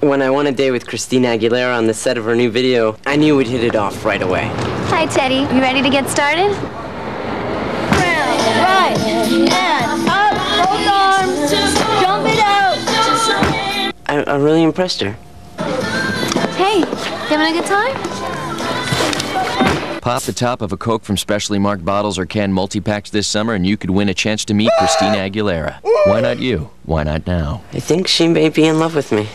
When I went a day with Christina Aguilera on the set of her new video, I knew we'd hit it off right away. Hi, Teddy. You ready to get started? Round, Right, and up, both arms, jump it out. I, I really impressed her. Hey, you having a good time? Pop the top of a Coke from specially marked bottles or canned multi-packs this summer and you could win a chance to meet Christina Aguilera. Why not you? Why not now? I think she may be in love with me.